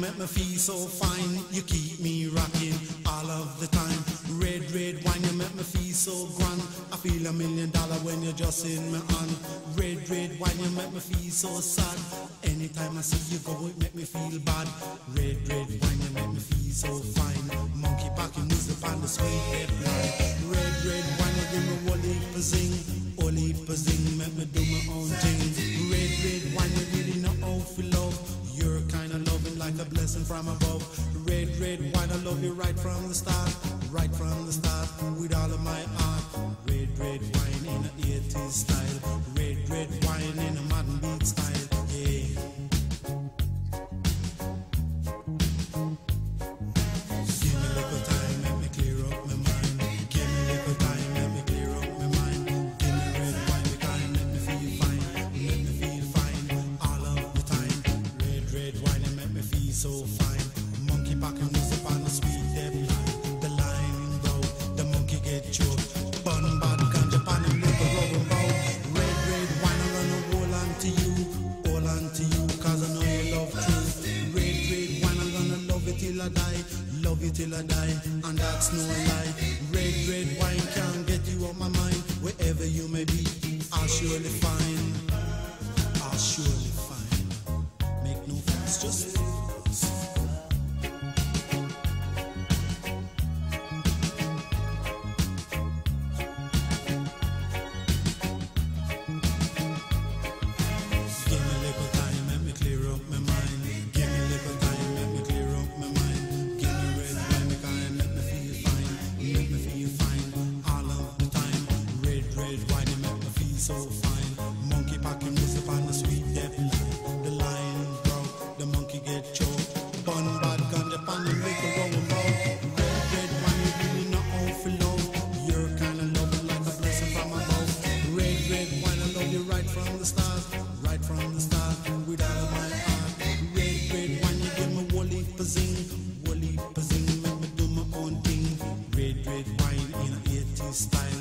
make me feel so fine. You keep me rocking all of the time. Red, red wine, you make me feel so grand. I feel a million dollar when you're just in my hand. Red, red wine, you make me feel so sad. Anytime I see you go, it make me feel bad. Red, red wine, you make me feel so fine. Monkey packing music on the sweet red wine. Red, red wine, you give me one heap of zing. Make me do my own thing. Red, red wine, you really a blessing from above. Red, red wine, I love you right from the start. Right from the start, with all of my heart. Red, red wine in a 80s style. Die, love you till I die, and that's no lie. Red, red wine can't get you off my mind, wherever you may be, I'll surely find, I'll surely find. Make no fuss, just woolly zing, woolly zing, make me do my own thing. Red, red wine in a 80s style,